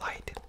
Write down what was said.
light.